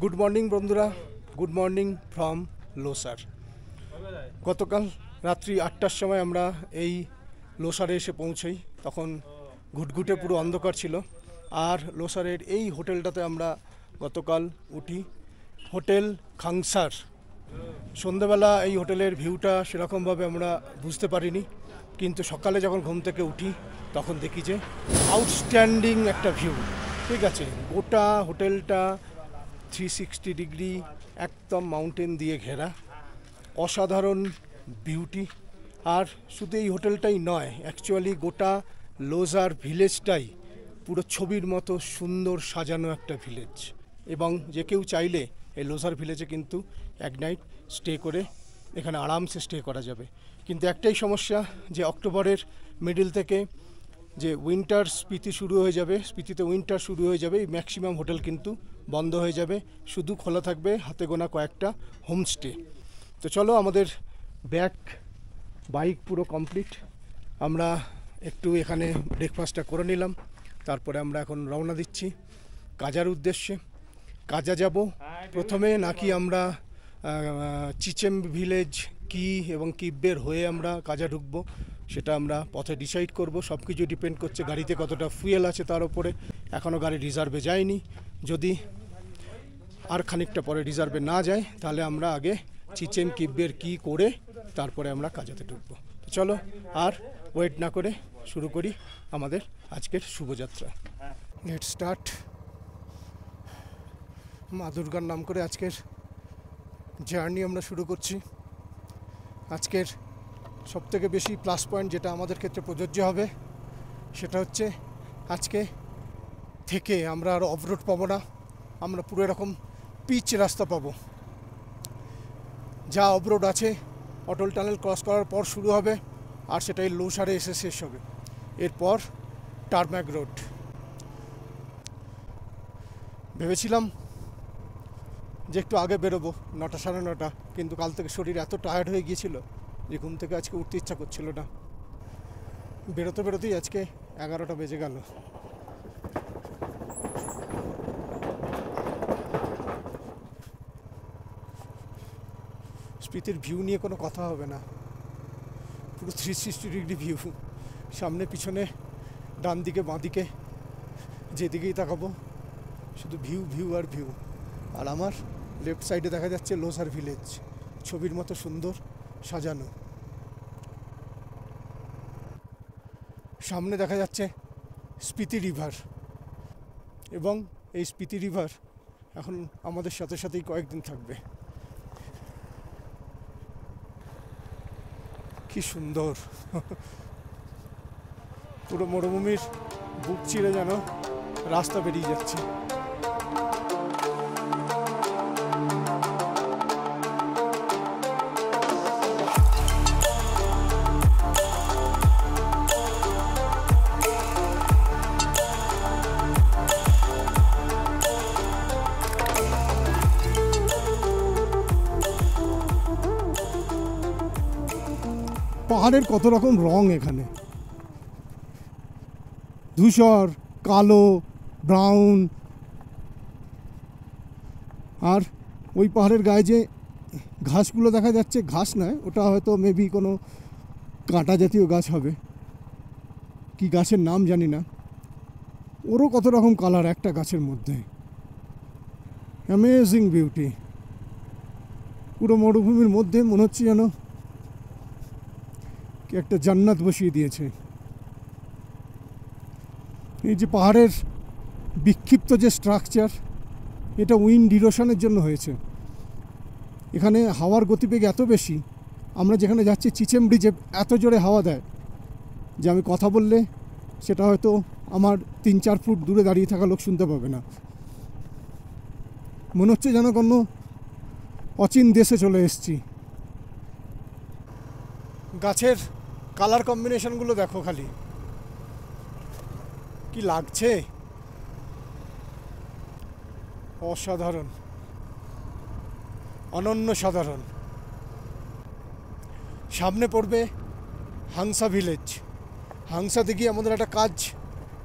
Good morning বন্ধুরা। Good morning from Losar গতকাল রাত্রি আটটার সময় আমরা এই লোসারে এসে পৌঁছই। তখন ঘুটঘুটে পুরো অন্ধকার ছিল। আর লোসারের এই হোটেলটাতে আমরা গতকাল উঠি। হোটেল খাংসার। সন্ধেবেলা এই হোটেলের ভিউটা সেরকমভাবে আমরা বুঝতে পারিনি। কিন্তু সকালে যখন ঘুম থেকে উঠি, তখন দেখি যে আউটস্ট্যান্ডিং একটা ভিউ। ঠিক আছে, গোটা হোটেলটা থ্রি সিক্সটি ডিগ্রি একদম মাউন্টেন দিয়ে ঘেরা। অসাধারণ বিউটি। আর শুধু এই হোটেলটাই নয় অ্যাকচুয়ালি গোটা লোজার ভিলেজটাই পুরো ছবির মতো সুন্দর সাজানো একটা ভিলেজ। এবং যে কেউ চাইলে এই লোজার ভিলেজে কিন্তু এক নাইট স্টে করে এখানে আরামসে স্টে করা যাবে। কিন্তু একটাই সমস্যা যে অক্টোবরের মিডিল থেকে যে উইন্টার স্পিতি শুরু হয়ে যাবে স্পিতিতে উইন্টার শুরু হয়ে যাবে এই ম্যাক্সিমাম হোটেল কিন্তু বন্ধ হয়ে যাবে। শুধু খোলা থাকবে হাতে গোনা কয়েকটা হোমস্টে তো চলো আমাদের ব্যাক বাইক পুরো কমপ্লিট আমরা একটু এখানে ব্রেকফাস্টটা করে নিলাম। তারপরে আমরা এখন রওনা দিচ্ছি কাজার উদ্দেশ্যে। কাজা যাব। প্রথমে নাকি আমরা চিচেম ভিলেজ কি এবং কিব্বের হয়ে আমরা কাজা ঢুকবো, সেটা আমরা পথে ডিসাইড করব। সব কিছু ডিপেন্ড করছে গাড়িতে কতটা ফুয়েল আছে তার উপরে। এখনও গাড়ি রিজার্ভে যায়নি। যদি আর খানিকটা পরে রিজার্ভে না যায়, তাহলে আমরা আগে চিচেম কিব্বের কি করে তারপরে আমরা কাজাতে ঢুকবো। তো চলো আর ওয়েট না করে শুরু করি আমাদের আজকের শুভযাত্রা। লেট স্টার্ট মা দুর্গার নাম করে আজকের জার্নি আমরা শুরু করছি। আজকের সবথেকে বেশি প্লাস পয়েন্ট যেটা আমাদের ক্ষেত্রে প্রযোজ্য হবে, সেটা হচ্ছে আজকে থেকে আমরা আর অফরোড পাবো না, আমরা পুরো এরকম পিচ রাস্তা পাবো। যা অফরোড আছে, অটল টানেল ক্রস করার পর শুরু হবে, আর সেটাই লোসারে এসে শেষ হবে। এরপর টারম্যাক রোড ভেবেছিলাম যে একটু আগে বেরোবো, নটা সাড়ে নটা, কিন্তু কাল থেকে শরীর এত টায়ার্ড হয়ে গিয়েছিল যে ঘুম থেকে আজকে উঠতে ইচ্ছা করছিল না। বেরোতে বেরোতেই আজকে এগারোটা বেজে গেল। স্পিতির ভিউ নিয়ে কোনো কথা হবে না। পুরো থ্রি সিক্সটি ডিগ্রি ভিউ সামনে, পিছনে, ডান দিকে, বাঁ দিকে, যেদিকেই তাকাবো, শুধু ভিউ ভিউ আর ভিউ আর আমার লেফট সাইডে দেখা যাচ্ছে লোসার ভিলেজ ছবির মতো সুন্দর, সাজানো। সামনে দেখা যাচ্ছে স্পিতি রিভার এবং এই স্পিতি রিভার এখন আমাদের সাথে সাথেই কয়েকদিন থাকবে। কি সুন্দর। পুরো মরুভূমির বুক চিরে যেন রাস্তা বেরিয়ে যাচ্ছে। পাহাড়ের কত রকম রং এখানে? ধূসর, কালো ব্রাউন আর ওই পাহাড়ের গায়ে যে ঘাসগুলো দেখা যাচ্ছে, ঘাস নয়, ওটা হয়তো মেবি কোনো কাঁটা জাতীয় গাছ হবে। কি গাছের নাম জানি না। ওরও কত রকম কালার একটা গাছের মধ্যে। অ্যামেজিং বিউটি পুরো মরুভূমির মধ্যে মনে হচ্ছে যেন একটা জান্নাত বসিয়ে দিয়েছে। এই যে পাহাড়ের বিক্ষিপ্ত যে স্ট্রাকচার এটা উইন্ড ডিরোশনের জন্য হয়েছে। এখানে হাওয়ার গতিবেগ এত বেশি, আমরা যেখানে যাচ্ছি চিচেম ব্রিজে এত জোরে হাওয়া দেয়, যে আমি কথা বললে সেটা হয়তো আমার তিন চার ফুট দূরে দাঁড়িয়ে থাকা লোক শুনতে পাবে না। মনে হচ্ছে যেন কোনো অচিন দেশে চলে এসেছি। গাছের কালার কম্বিনেশনগুলো দেখো খালি। কি লাগছে? অসাধারণ। অনন্য সাধারণ। সামনে পড়বে হাংসা ভিলেজ। হাংসাতে গিয়ে আমাদের একটা কাজ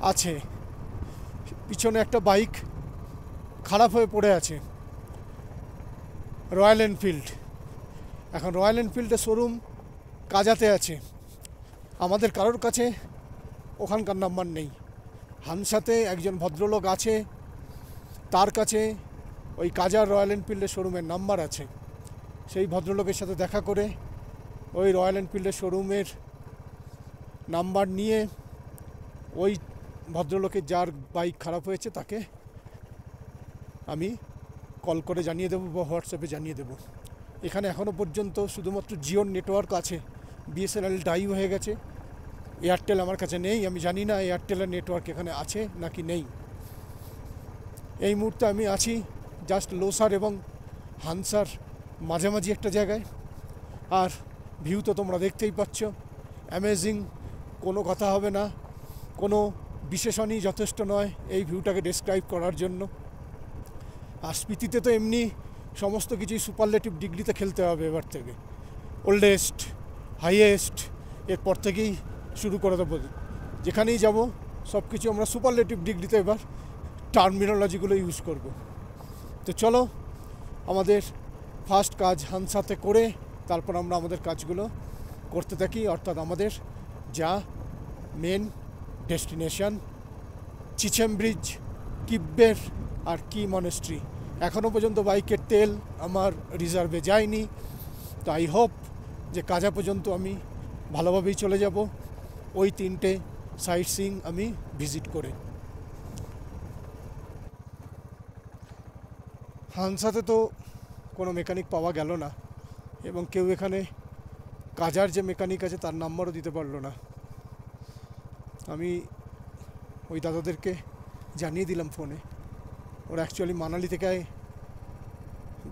আছে। পিছনে একটা বাইক খারাপ হয়ে পড়ে আছে। Royal Enfield. এখন রয়্যাল এনফিল্ডের শোরুম কাজাতে আছে। আমাদের কারোর কাছে ওখানকার নাম্বার নেই। হানসাতে একজন ভদ্রলোক আছে, তার কাছে ওই কাজার রয়্যাল এনফিল্ডের শোরুমের নাম্বার আছে। সেই ভদ্রলোকের সাথে দেখা করে ওই রয়্যাল এনফিল্ডের শোরুমের নাম্বার নিয়ে ওই ভদ্রলোকের যার বাইক খারাপ হয়েছে তাকে আমি কল করে জানিয়ে দেবো বা হোয়াটসঅ্যাপে জানিয়ে দেবো। এখানে এখনও পর্যন্ত শুধুমাত্র জিওর নেটওয়ার্ক আছে, বিএসএনএল ডাই হয়ে গেছে। এয়ারটেল আমার কাছে নেই, আমি জানি না এয়ারটেলের নেটওয়ার্ক এখানে আছে নাকি নেই। এই মুহূর্তে আমি আছি জাস্ট লোসার এবং হানসার মাঝামাঝি একটা জায়গায়। আর ভিউ তো তোমরা দেখতেই পাচ্ছ। অ্যামেজিং কোনো কথা হবে না, কোনো বিশেষণই যথেষ্ট নয় এই ভিউটাকে ডেসক্রাইব করার জন্য। আর স্মৃতিতে তো এমনি সমস্ত কিছুই সুপারলেটিভ ডিগ্রিতে খেলতে হবে এবার থেকে। ওল্ডেস্ট হাইয়েস্ট এরপর থেকেই শুরু করে দেবো। যেখানেই যাব সব কিছু আমরা সুপারলেটিভ ডিগ্রিতে এবার টার্মিনোলজিগুলো ইউজ করব। তো চলো, আমাদের ফার্স্ট কাজ হানসাতে করে, তারপর আমরা আমাদের কাজগুলো করতে থাকি। অর্থাৎ আমাদের যা main destination Chicham bridge Kibber আর কি মনেস্ট্রি এখনও পর্যন্ত বাইকের তেল আমার রিজার্ভে যায়নি। তো আই হোপ যে কাজা পর্যন্ত আমি ভালোভাবেই চলে যাব। ওই তিনটে সাইট সিং আমি ভিজিট করে। হানসাতে তো কোনো মেকানিক পাওয়া গেল না এবং কেউ এখানে কাজার যে মেকানিক আছে তার নাম্বারও দিতে পারল না। আমি ওই দাদাদেরকে জানিয়ে দিলাম ফোনে ওরা অ্যাকচুয়ালি মানালি থেকে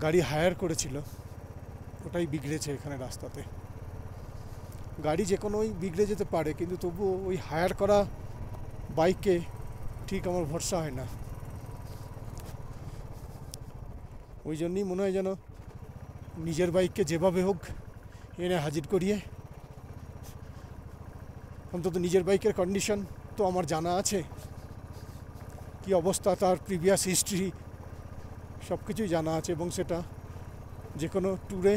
গাড়ি হায়ার করেছিল। ওটাই বিগড়েছে এখানে রাস্তাতে। গাড়ি যে কোনোই বিগড়ে যেতে পারে, কিন্তু তবুও ওই হায়ার করা বাইকে ঠিক আমার ভরসা হয় না। ওই জন্যই মনে হয় যেন নিজের বাইককে যেভাবে হোক এনে হাজির করিয়ে, অন্তত নিজের বাইকের কন্ডিশন তো আমার জানা আছে। কি অবস্থা তার প্রিভিয়াস হিস্ট্রি সব কিছুই জানা আছে এবং সেটা যে কোনো ট্যুরে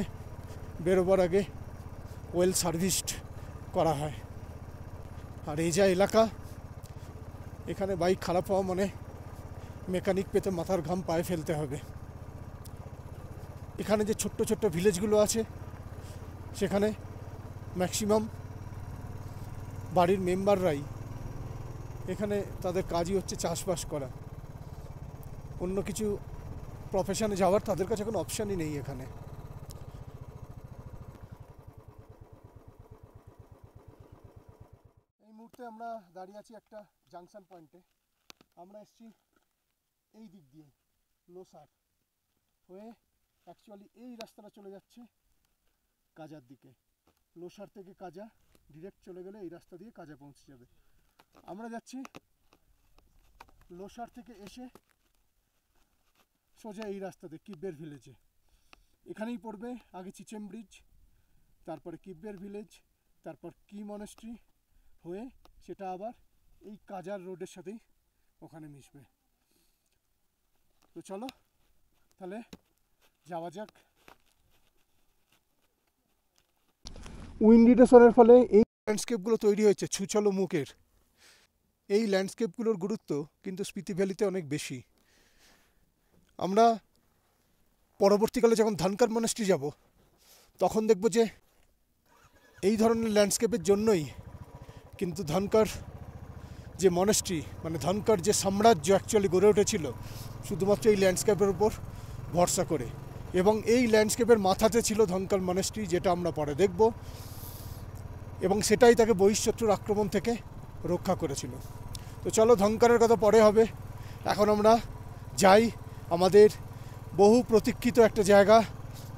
বেরোবার আগে ওয়েল সার্ভিসড করা হয়। আর এই যা এলাকা, এখানে বাইক খারাপ হওয়া মানে মেকানিক পেতে মাথার ঘাম পায়ে ফেলতে হবে। এখানে যে ছোট্ট ছোট্ট ভিলেজগুলো আছে, সেখানে ম্যাক্সিমাম বাড়ির মেম্বাররাই এখানে তাদের কাজই হচ্ছে চাষবাস করা। অন্য কিছু প্রফেশনে যাওয়ার তাদের কাছে কোনো অপশানই নেই এখানে এই মুহূর্তে আমরা দাঁড়িয়ে আছি একটা জাংশন পয়েন্টে আমরা এসছি এই দিক দিয়ে, লোসার হয়ে অ্যাকচুয়ালি এই রাস্তাটা চলে যাচ্ছে কাজার দিকে। লোসার থেকে কাজা ডিরেক্ট চলে গেলে এই রাস্তা দিয়ে কাজা পৌঁছে যাবে। আমরা যাচ্ছি লোসার থেকে এসে সোজা এই রাস্তাতে কিব্বের ভিলেজে এখানেই পড়বে আগে চিচেম ব্রিজ তারপরে কিব্বের ভিলেজ তারপর কি মনেস্ট্রি হয়ে সেটা আবার এই কাজার রোডের সাথেই ওখানে মিশবে। তো চলো, তাহলে যাওয়া যাক। উইন্ডিটেশনের ফলে এই ল্যান্ডস্কেপগুলো তৈরি হয়েছে, ছুচলো মুখের। এই ল্যান্ডস্কেপগুলোর গুরুত্ব কিন্তু স্পিতি ভ্যালিতে অনেক বেশি। আমরা পরবর্তীকালে যখন ধানকার মনেস্ট্রি যাব, তখন দেখব যে এই ধরনের ল্যান্ডস্কেপের জন্যই কিন্তু ধনকর যে মনেস্ট্রি মানে ধনকর যে সাম্রাজ্য অ্যাকচুয়ালি গড়ে উঠেছিল, শুধুমাত্র এই ল্যান্ডস্কেপের উপর ভরসা করে। এবং এই ল্যান্ডস্কেপের মাথাতে ছিল ধনকর মনেস্ট্রি যেটা আমরা পরে দেখব। এবং সেটাই তাকে বহিঃশত্রুর আক্রমণ থেকে রক্ষা করেছিল। তো চলো ধনকরের কথা পরে হবে। এখন আমরা যাই আমাদের বহু প্রতীক্ষিত একটা জায়গা।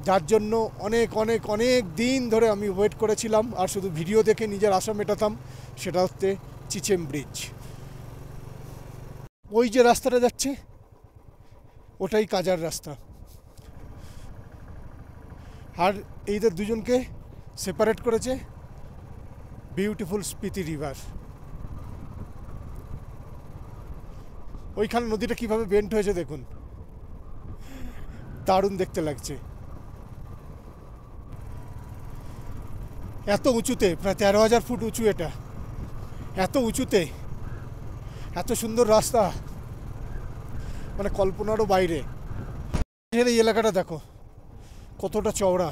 যার জন্য অনেক অনেক অনেক দিন ধরে আমি ওয়েট করেছিলাম। আর শুধু ভিডিও দেখে নিজের আশা মেটাতাম সেটা হচ্ছে চিচেম ব্রিজ। ওই যে রাস্তাটা যাচ্ছে, ওটাই কাজার রাস্তা। আর এইদের দুজনকে সেপারেট করেছে বিউটিফুল স্পিতি রিভার ওইখানে নদীটা কীভাবে বেন্ট হয়েছে দেখুন। দারুণ দেখতে লাগছে। এত উঁচুতে, প্রায় তেরো হাজার ফুট উঁচু এটা। এত উঁচুতে, এত সুন্দর রাস্তা মানে কল্পনারও বাইরে। এই এলাকাটা দেখো, কতটা চওড়া।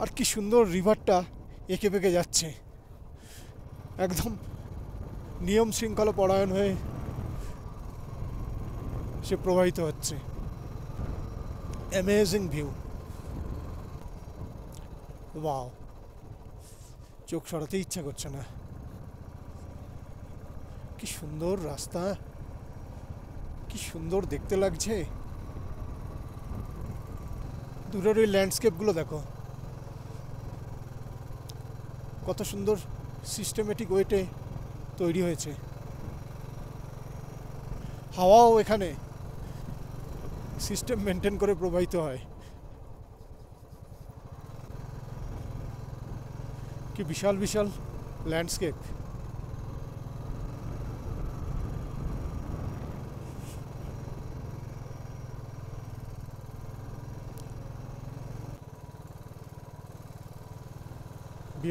আর কি সুন্দর রিভারটা এঁকে বেঁকে যাচ্ছে। একদম নিয়ম শৃঙ্খলা পরায়ণ হয়ে সে প্রবাহিত হচ্ছে। অ্যামেজিং ভিউ ওয়াও চোখ সরাতে ইচ্ছা করছে না। কি সুন্দর রাস্তা। কি সুন্দর দেখতে লাগছে। দূরের ওই ল্যান্ডস্কেপগুলো দেখো। কত সুন্দর সিস্টেমেটিক ওয়েটে তৈরি হয়েছে। হাওয়াও এখানে সিস্টেম মেনটেন করে প্রবাহিত হয়। কি বিশাল বিশাল ল্যান্ডস্কেপ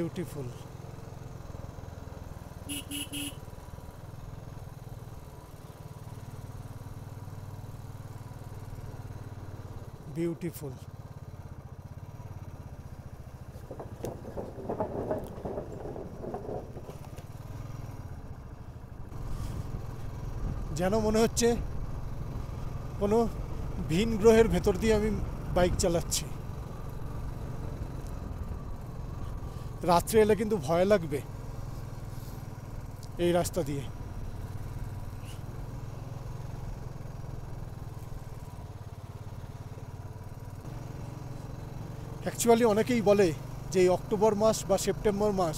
বিউটিফুল বিউটিফুল যেন মনে হচ্ছে কোনো ভিন গ্রহের ভেতর দিয়ে আমি বাইক চালাচ্ছি। রাত্রে এলে কিন্তু ভয় লাগবে এই রাস্তা দিয়ে। অ্যাকচুয়ালি অনেকেই বলে যে এই অক্টোবর মাস বা সেপ্টেম্বর মাস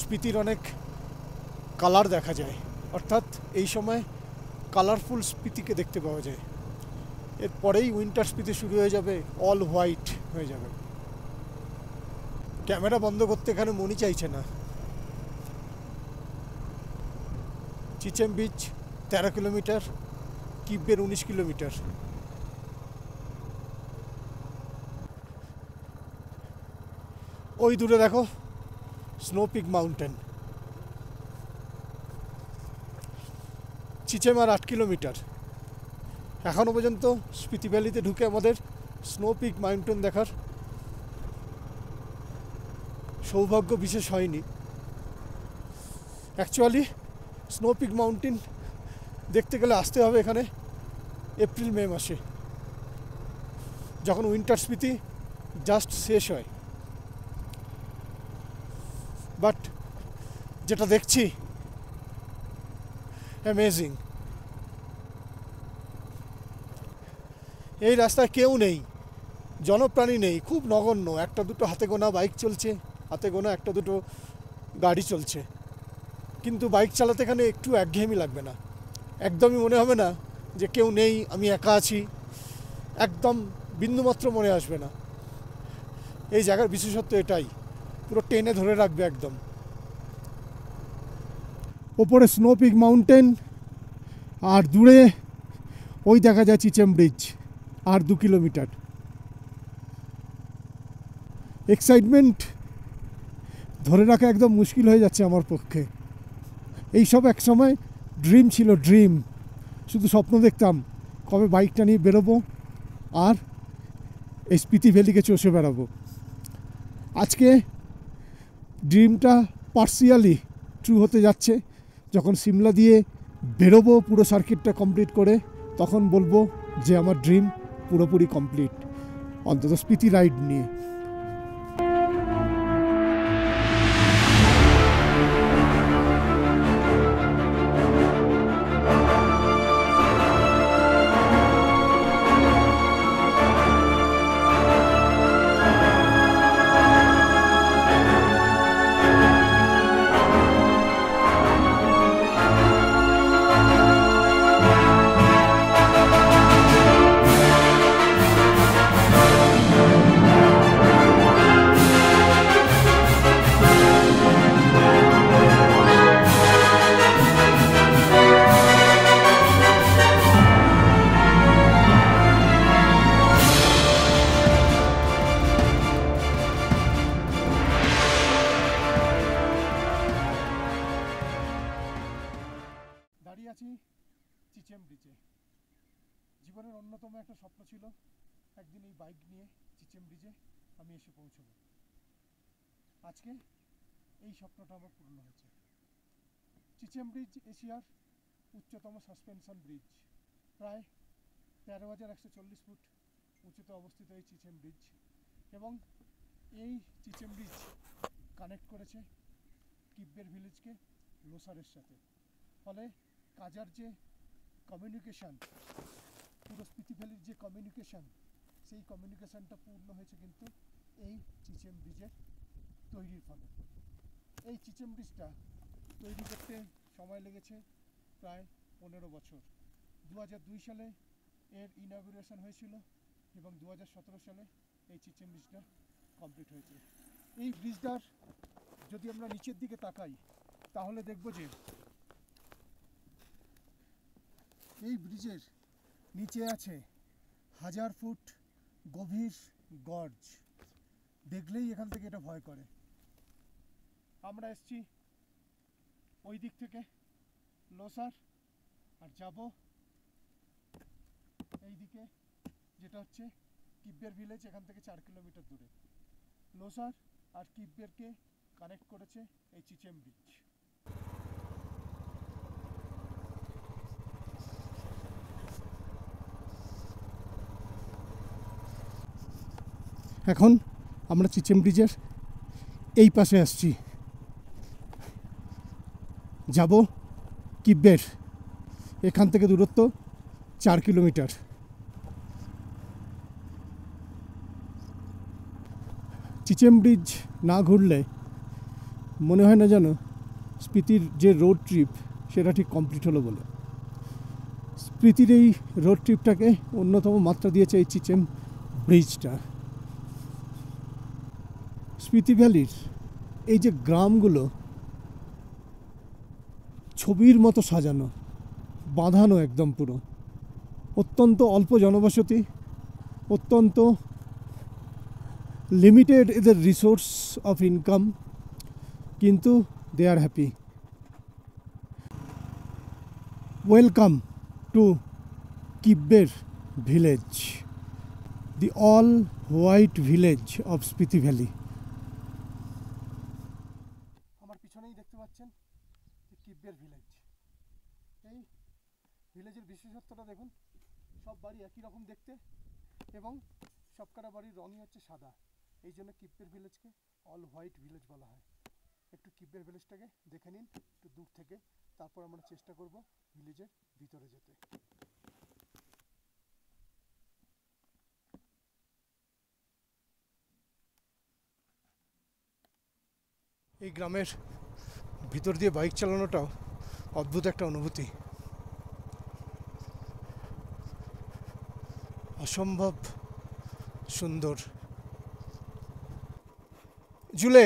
স্পিতির অনেক কালার দেখা যায়। অর্থাৎ এই সময় কালারফুল স্পিতিকে দেখতে পাওয়া যায়। এরপরেই উইন্টার স্পিতি শুরু হয়ে যাবে অল হোয়াইট হয়ে যাবে। ক্যামেরা বন্ধ করতে এখানে মনই চাইছে না। চিচেম বিচ, তেরো কিলোমিটার কিব্বের উনিশ কিলোমিটার। ওই দূরে দেখো স্নো পিক মাউন্টেন চিচেমার আট কিলোমিটার। এখনও পর্যন্ত স্পিতি ভ্যালিতে ঢুকে আমাদের স্নো পিক মাউন্টেন দেখার সৌভাগ্য বিশেষ হয়নি। অ্যাকচুয়ালি স্নো পিক মাউন্টেন দেখতে গেলে আসতে হবে এখানে এপ্রিল মে মাসে। যখন উইন্টার স্মৃতি জাস্ট শেষ হয়। বাট যেটা দেখছি অ্যামেজিং এই রাস্তায় কেউ নেই, জনপ্রাণী নেই, খুব নগণ্য। একটা দুটো হাতে গোনা বাইক চলছে। হাতে গোনা একটা দুটো গাড়ি চলছে। কিন্তু বাইক চালাতে এখানে একটু একঘেয়েমি লাগবে না। একদমই মনে হবে না যে কেউ নেই, আমি একা আছি। একদম বিন্দুমাত্র মনে আসবে না। এই জায়গার বিশেষত্ব এটাই, পুরো টেনে ধরে রাখবে একদম। ওপরে স্নো পিক মাউন্টেন আর দূরে ওই দেখা যায় চিচেম ব্রিজ আর দু কিলোমিটার। এক্সাইটমেন্ট ধরে রাখা একদম মুশকিল হয়ে যাচ্ছে আমার পক্ষে। এইসব এক সময় ড্রিম ছিল ড্রিম শুধু স্বপ্ন দেখতাম কবে বাইকটা নিয়ে বেরোবো আর এই স্পিতি ভ্যালিকে চষে বেড়াবো। আজকে ড্রিমটা পার্সিয়ালি ট্রু হতে যাচ্ছে। যখন সিমলা দিয়ে বেরোবো পুরো সার্কিটটা কমপ্লিট করে, তখন বলব যে আমার ড্রিম পুরোপুরি কমপ্লিট অন্তত স্পিতি রাইড নিয়ে। তেরো হাজার একশো চল্লিশ ফুট উঁচুতে অবস্থিত এই চিচেম ব্রিজ এবং এই চিচেম ব্রিজ কানেক্ট করেছে কিব্বের ভিলেজকে লোসারের সাথে। ফলে কাজার যে কমিউনিকেশান পুরো স্পিতি ভ্যালির যে কমিউনিকেশান সেই কমিউনিকেশানটা পূর্ণ হয়েছে কিন্তু এই চিচেম ব্রিজের তৈরির ফলে। এই চিচেম ব্রিজটা তৈরি করতে সময় লেগেছে প্রায় পনেরো বছর। দু সালে এর ইনাগুরেশন হয়েছিল এবং দু হাজার সতেরো সালে এই চিচেম ব্রিজটা কমপ্লিট হয়েছে। এই ব্রিজটার যদি আমরা নিচের দিকে তাকাই, তাহলে দেখব যে এই ব্রিজের নিচে আছে হাজার ফুট গভীর গর্জ। দেখলেই এখান থেকে এটা ভয় করে। আমরা এসছি ওই দিক থেকে লোসার আর যাব এই দিকে যেটা হচ্ছে কিব্বের ভিলেজ এখান থেকে চার কিলোমিটার দূরে। লোসার আর কিব্বেরকে কানেক্ট করেছে এই চিচেম ব্রিজ এখন আমরা চিচেম ব্রিজের এই পাশে আসছি। যাব কিব্বের, এখান থেকে দূরত্ব চার কিলোমিটার। চিচেম ব্রিজ না ঘুরলে মনে হয় না যেন স্পিতির যে রোড ট্রিপ সেটা ঠিক কমপ্লিট হলো বলে। স্পিতির এই রোড ট্রিপটাকে অন্যতম মাত্রা দিয়েছে এই চিচেম ব্রিজটা। স্পিতি ভ্যালির এই যে গ্রামগুলো ছবির মতো সাজানো, বাঁধানো একদম পুরো। অত্যন্ত অল্প জনবসতি, অত্যন্ত লিমিটেড এদের রিসোর্স অফ ইনকাম কিন্তু they are happy welcome to Kibber village the all white village of Spiti valley আমার পিছনেই দেখতে পাচ্ছেন কিব্বের ভিলেজ এই ভিলেজের বিশেষত্বটা দেখুন, সব বাড়ি একই রকম দেখতে এবং সবকটা বাড়ির রঙই হচ্ছে সাদা। এই জন্য কিব্বের ভিলেজকে অল হোয়াইট ভিলেজ বলা হয়। একটু কিব্বের ভিলেজটাকে দেখে নিন, একটু দূর থেকে। তারপর আমরা চেষ্টা করব ভিলেজের ভিতরে যেতে। এই গ্রামের ভিতর দিয়ে বাইক চালানোটাও অদ্ভুত একটা অনুভূতি। অসম্ভব সুন্দর জুলে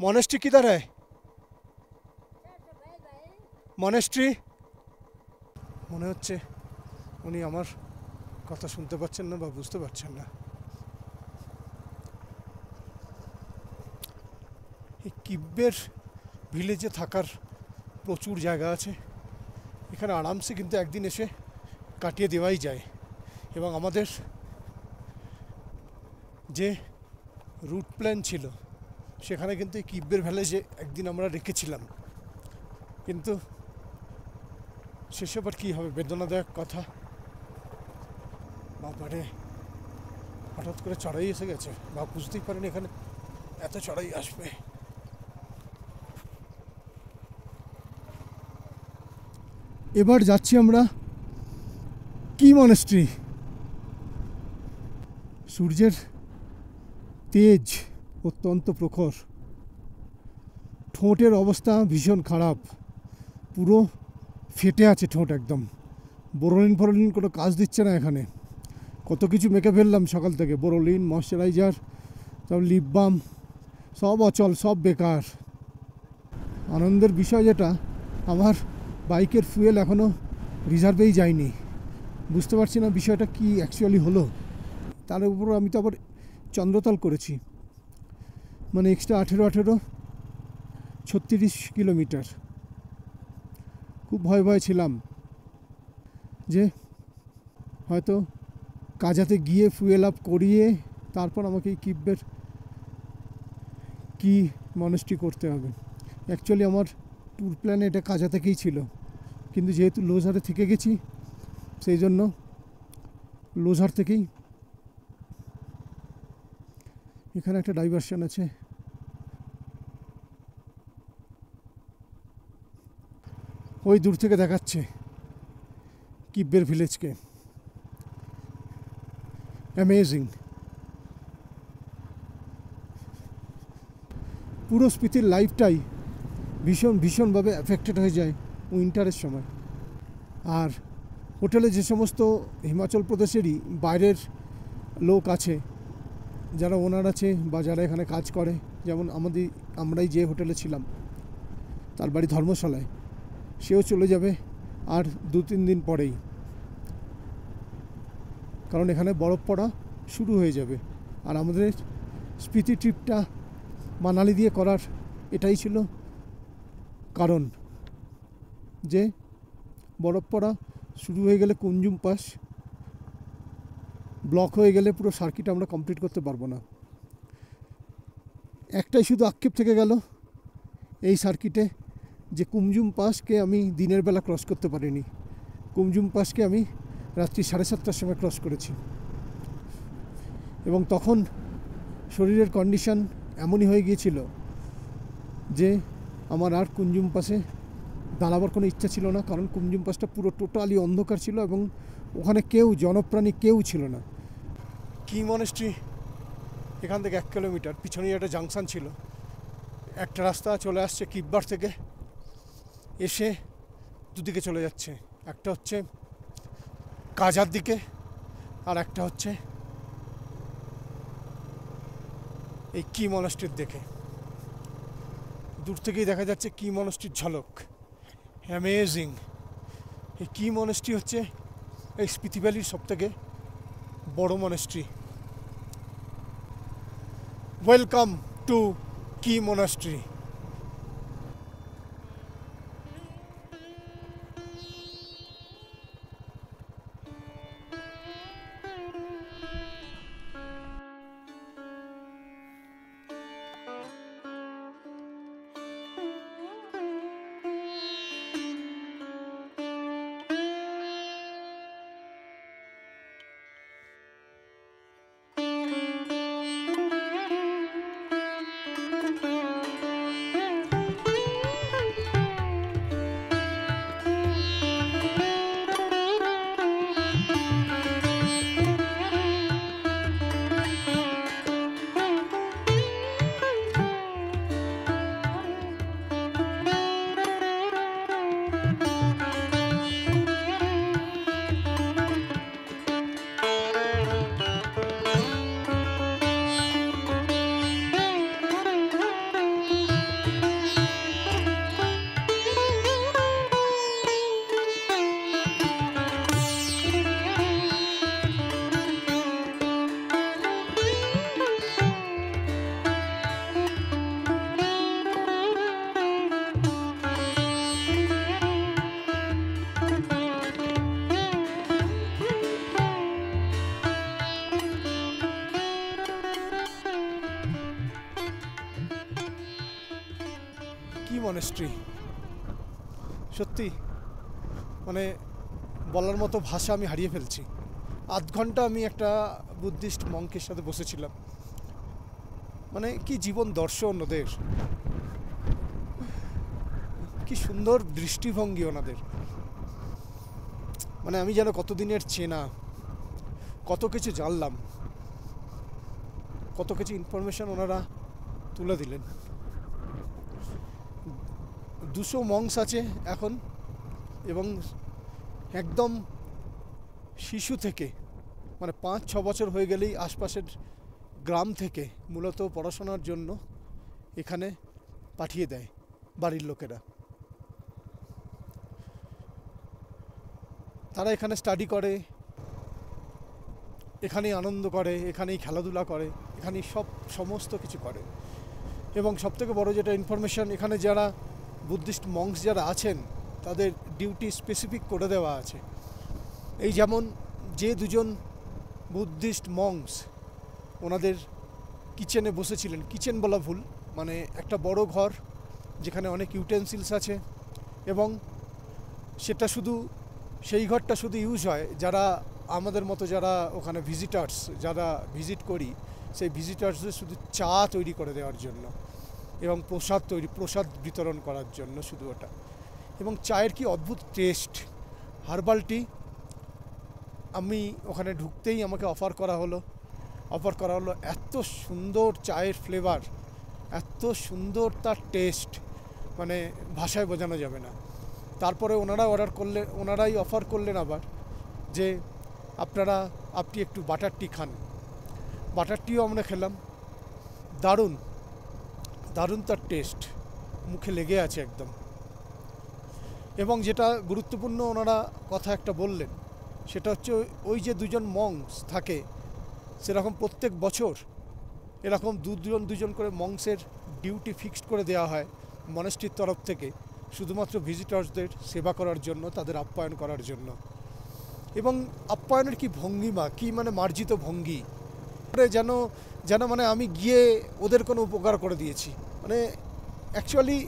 মনেস্ট্রি কিধার है মনেস্ট্রি মনে হচ্ছে উনি আমার কথা শুনতে পাচ্ছেন না বা বুঝতে পারছেন না। এই কিব্বের ভিলেজে থাকার প্রচুর জায়গা আছে। এখানে আরামসে কিন্তু একদিন এসে কাটিয়ে দেওয়াই যায়। এবং আমাদের যে প্ল্যান ছিল। সেখানে কিন্তু এই কিব্বের ভ্যালেজে একদিন আমরা রেখেছিলাম। কিন্তু সেসব আর কী হবে? বেদনাদায়ক কথা। বাবারে, হঠাৎ করে চড়াই এসে গেছে। বা বুঝতেই পারিনি এখানে এত চড়াই আসবে। এবার যাচ্ছি আমরা কি মনেস্ট্রি সূর্যের তেজ অত্যন্ত প্রখর। ঠোঁটের অবস্থা ভীষণ খারাপ। পুরো ফেটে আছে ঠোঁট একদম। বোরোলিন ফোরোলিন কোনো কাজ দিচ্ছে না এখানে। কত কিছু মেখে ফেললাম সকাল থেকে। বোরোলিন, ময়শ্চারাইজার সব লিপ বাম সব অচল, সব বেকার। আনন্দের বিষয় যেটা, আমার বাইকের ফুয়েল এখনও রিজার্ভেই যায়নি। বুঝতে পারছি না বিষয়টা কি অ্যাকচুয়ালি হলো। তার উপর আমি তো আবার চন্দ্রতাল করেছি। মানে এক্সট্রা আঠেরো আঠেরো, ছত্রিশ কিলোমিটার। খুব ভয় ভয় ছিলাম যে হয়তো কাজাতে গিয়ে ফুয়েল আপ করিয়ে তারপর আমাকে এই কিব্বের কি মনস্ট্রি করতে হবে। অ্যাকচুয়ালি আমার ট্যুর প্ল্যান এটা কাজা থেকেই ছিল। কিন্তু যেহেতু লোজারে থেকে গেছি, সেই জন্য লোজার থেকেই এখানে একটা ডাইভারশন আছে। ওই দূর থেকে দেখাচ্ছে কিব্বের ভিলেজকে। অ্যামেজিং পুরো স্পিতির লাইফটাই ভীষণ, ভীষণভাবে অ্যাফেক্টেড হয়ে যায় উইন্টারের সময়। আর হোটেলে যে সমস্ত হিমাচল প্রদেশেরই বাইরের লোক আছে যারা ওনার আছে বা যারা এখানে কাজ করে, যেমন আমাদের আমরাই যে হোটেলে ছিলাম, তার বাড়ি ধর্মশালায়, সেও চলে যাবে আর দু তিন দিন পরেই। কারণ এখানে বরফ পড়া শুরু হয়ে যাবে। আর আমাদের স্পিতি ট্রিপটা মানালি দিয়ে করার এটাই ছিল কারণ, যে বরফ পড়া শুরু হয়ে গেলে কুঞ্জুম পাস ব্লক হয়ে গেলে পুরো সার্কিট আমরা কমপ্লিট করতে পারব না। একটাই শুধু আক্ষেপ থেকে গেল এই সার্কিটে যে কুমজুম পাসকে আমি দিনের বেলা ক্রস করতে পারিনি। কুমজুম পাসকে আমি রাত্রি সাড়ে সাতটার সময় ক্রস করেছি। এবং তখন শরীরের কন্ডিশন এমনই হয়ে গিয়েছিল যে আমার আর কুঞ্জুম পাসে দাঁড়াবার কোনো ইচ্ছা ছিল না, কারণ কুমজুম পাসটা পুরো টোটালি অন্ধকার ছিল এবং ওখানে কেউ, জনপ্রাণী কেউ ছিল না। কি মনেস্ট্রি এখান থেকে এক কিলোমিটার। পিছনেই একটা জাংশন ছিল। একটা রাস্তা চলে আসছে কিব্বার থেকে। এসে দুদিকে চলে যাচ্ছে। একটা হচ্ছে কাজার দিকে আর একটা হচ্ছে এই কি মনস্ট্রির দিকে। দূর থেকেই দেখা যাচ্ছে কি মনস্ট্রির ঝলক। অ্যামেজিং এই কি মনস্ট্রি হচ্ছে এই স্পিতি ভ্যালির সব থেকে বড় মনস্ট্রি ওয়েলকাম টু কি মনাস্ট্রি কি মনেস্ট্রি সত্যি মানে বলার মতো ভাষা আমি হারিয়ে ফেলছি। আধ ঘণ্টা আমি একটা বুদ্ধিস্ট মঙ্কের সাথে বসেছিলাম। মানে কি জীবন দর্শন ওদের। কি সুন্দর দৃষ্টিভঙ্গি ওনাদের। মানে আমি যেন কতদিনের চেনা, কত কিছু জানলাম, কত কিছু ইনফরমেশন ওনারা তুলে দিলেন। দুশো মংস আছে এখন, এবং একদম শিশু থেকে মানে পাঁচ, ছ বছর হয়ে গেলেই আশপাশের গ্রাম থেকে মূলত পড়াশোনার জন্য এখানে পাঠিয়ে দেয় বাড়ির লোকেরা। তারা এখানে স্টাডি করে, এখানেই আনন্দ করে, এখানেই খেলাধুলা করে, এখানেই সব সমস্ত কিছু করে। এবং সবথেকে বড় যেটা ইনফরমেশন এখানে যারা বুদ্ধিস্ট মংস যারা আছেন, তাদের ডিউটি স্পেসিফিক করে দেওয়া আছে। এই যেমন যে দুজন বুদ্ধিস্ট মংস ওনাদের কিচেনে বসেছিলেন। কিচেন বলা ভুল মানে একটা বড় ঘর, যেখানে অনেক ইউটেন্সিলস আছে এবং সেটা শুধু, সেই ঘরটা শুধু ইউজ হয়। যারা, আমাদের মতো যারা ওখানে ভিজিটার্স যারা ভিজিট করি, সেই ভিজিটার্সদের শুধু চা তৈরি করে দেওয়ার জন্য। এবং প্রসাদ তৈরি, প্রসাদ বিতরণ করার জন্য শুধু ওটা। এবং চায়ের কি অদ্ভুত টেস্ট হার্বাল টি আমি ওখানে ঢুকতেই আমাকে অফার করা হলো। অফার করা হলো এত সুন্দর চায়ের ফ্লেভার এত সুন্দর তার টেস্ট মানে ভাষায় বোঝানো যাবে না। তারপরে ওনারা অর্ডার করলে, ওনারাই অফার করলেন আবার যে আপনারা, আপনি একটু বাটার টি খান। বাটার টিও আমরা খেলাম। দারুণ! দারুণ তার টেস্ট মুখে লেগে আছে একদম। এবং যেটা গুরুত্বপূর্ণ ওনারা কথা একটা বললেন, সেটা হচ্ছে ওই- যে দুজন মংস থাকে, সেরকম প্রত্যেক বছর এরকম দু দুজন দুজন করে মংসের ডিউটি ফিক্সড করে দেওয়া হয় মনেস্ট্রির তরফ থেকে, শুধুমাত্র ভিজিটার্সদের সেবা করার জন্য, তাদের আপ্যায়ন করার জন্য। এবং আপ্যায়নের কি ভঙ্গিমা কি মানে মার্জিত ভঙ্গি? করে যেন যেন মানে আমি গিয়ে ওদের কোনো উপকার করে দিয়েছি। মানে অ্যাকচুয়ালি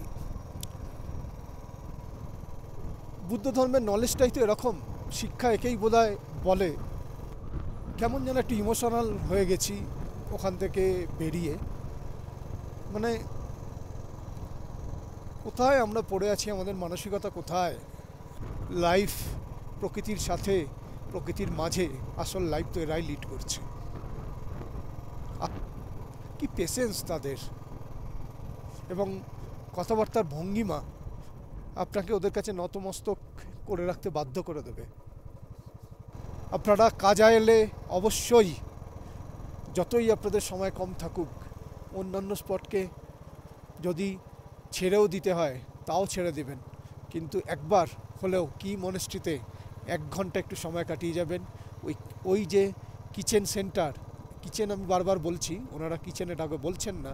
বুদ্ধ ধর্মের নলেজটাই তো এরকম। শিক্ষা একেই বোধহয় বলে। কেমন যেন একটু ইমোশনাল হয়ে গেছি ওখান থেকে বেরিয়ে। মানে কোথায় আমরা পড়ে আছি, আমাদের মানসিকতা কোথায়? লাইফ প্রকৃতির সাথে, প্রকৃতির মাঝে আসল লাইফ তো এরাই লিড করছে। কি পেশেন্স তাদের। এবং কথাবার্তার ভঙ্গিমা আপনাকে ওদের কাছে নতমস্তক করে রাখতে বাধ্য করে দেবে। আপনারা কাজা এলে অবশ্যই যতই আপনাদের সময় কম থাকুক, অন্যান্য স্পটকে যদি ছেড়েও দিতে হয়, তাও ছেড়ে দেবেন। কিন্তু একবার হলেও কি মনস্ট্রিতে এক ঘণ্টা একটু সময় কাটিয়ে যাবেন? ওই ওই যে কিচেন সেন্টার, কিচেন আমি বারবার বলছি, ওনারা কিচেনে ডাকে বলছেন না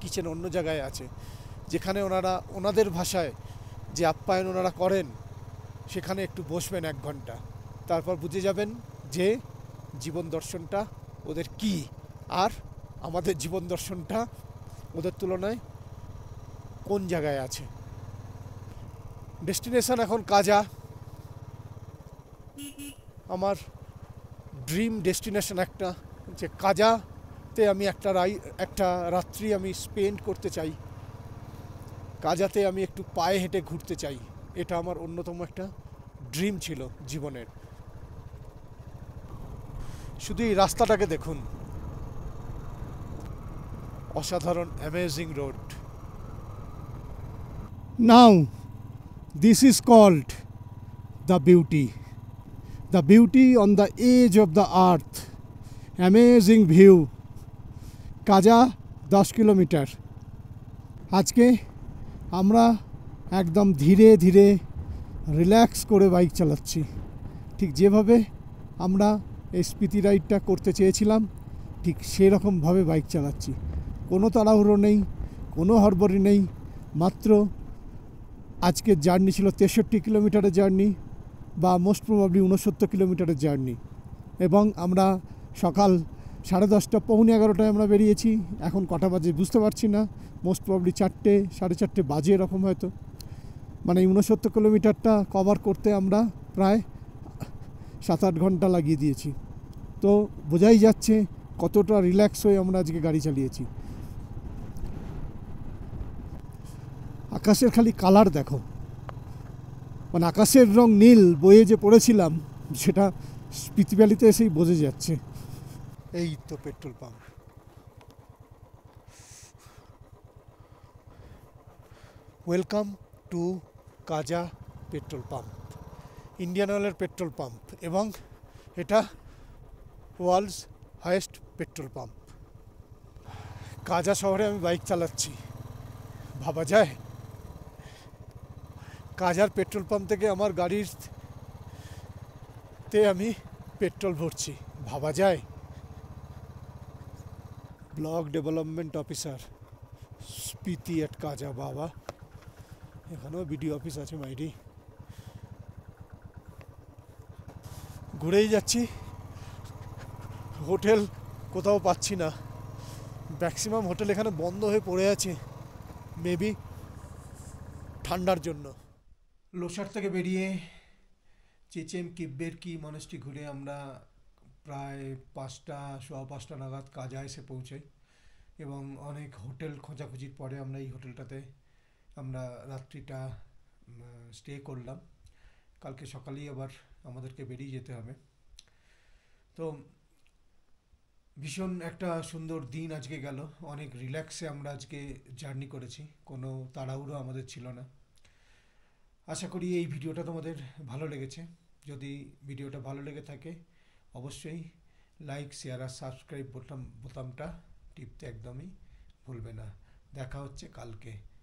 কিচেন অন্য জায়গায় আছে, যেখানে ওনারা, ওনাদের ভাষায় যে আপ্যায়ন ওনারা করেন, সেখানে একটু বসবেন এক ঘণ্টা। তারপর বুঝে যাবেন যে জীবন দর্শনটা ওদের কি, আর আমাদের জীবন দর্শনটা ওদের তুলনায় কোন জায়গায় আছে। ডেস্টিনেশন এখন কাজা। আমার ড্রিম ডেস্টিনেশন একটা, যে কাজাতে আমি একটা রাই, একটা রাত্রি আমি স্পেন্ড করতে চাই। কাজাতে আমি একটু পায়ে হেঁটে ঘুরতে চাই। এটা আমার অন্যতম একটা ড্রিম ছিল জীবনের। শুধু এই রাস্তাটাকে দেখুন। অসাধারণ amazing road now this is called the beauty the beauty on the edge of the earth amazing view Kaza দশ কিলোমিটার। আজকে আমরা একদম ধীরে ধীরে রিল্যাক্স করে বাইক চালাচ্ছি। ঠিক যেভাবে আমরা এই স্পিতি রাইডটা করতে চেয়েছিলাম, ঠিক সেরকমভাবে বাইক চালাচ্ছি। কোনো তাড়াহুড়ো নেই, কোনো হরবরি নেই, মাত্র আজকের জার্নি ছিল তেষট্টি কিলোমিটারের জার্নি বা মোস্ট প্রবাবলি উনসত্তর কিলোমিটারের জার্নি এবং আমরা সকাল সাড়ে দশটা, পৌনে এগারোটায় আমরা বেরিয়েছি। এখন কটা বাজে বুঝতে পারছি না। মোস্ট প্রবাবলি চারটে, সাড়ে চারটে বাজে এরকম হয়তো। মানে এই উনসত্তর কিলোমিটারটা কভার করতে আমরা প্রায় সাত আট ঘণ্টা লাগিয়ে দিয়েছি। তো বোঝাই যাচ্ছে কতটা রিল্যাক্স হয়ে আমরা আজকে গাড়ি চালিয়েছি। আকাশের খালি কালার দেখো। মানে আকাশের রং নীল, বইয়ে যে পড়েছিলাম, সেটা ভ্যালিতে এসেই বোঝে যাচ্ছে। এই তো petrol pump. Welcome to Kaza petrol pump Indian অয়েলের পেট্রোল পাম্প এবং এটা ওয়ার্ল্ডস হায়েস্ট পেট্রোল পাম্প কাজা শহরে আমি বাইক চালাচ্ছি। ভাবা যায়? কাজার পেট্রোল পাম্প থেকে আমার গাড়ির তে আমি পেট্রোল ভরছি। ভাবা যায়? Block development officer Spiti at Kaza বাবা এখানেও বিডিও অফিস আছে মাইডি ঘুরেই যাচ্ছি। হোটেল কোথাও পাচ্ছি না। ম্যাক্সিমাম হোটেল এখানে বন্ধ হয়ে পড়ে আছে মেবি ঠান্ডার জন্য। লোসার থেকে বেরিয়ে, চেচেম, কিব্বের কি মনেস্ট্রি ঘুরে আমরা প্রায় পাঁচটা, সোয়া পাঁচটা নাগাদ কাজা এসে পৌঁছাই এবং অনেক হোটেল খোঁজাখুঁজির পরে আমরা এই হোটেলটাতে আমরা রাত্রিটা স্টে করলাম। কালকে সকালেই আবার আমাদেরকে বেরিয়ে যেতে হবে। তো ভীষণ একটা সুন্দর দিন আজকে গেল। অনেক রিল্যাক্সে আমরা আজকে জার্নি করেছি। কোনো তাড়াহুড়ো আমাদের ছিল না। আশা করি এই ভিডিওটা তোমাদের ভালো লেগেছে। যদি ভিডিওটা ভালো লেগে থাকে অবশ্যই লাইক শেয়ার আর সাবস্ক্রাইব বোতাম বোতামটা টিপতে একদমই ভুলবে না। দেখা হচ্ছে কালকে।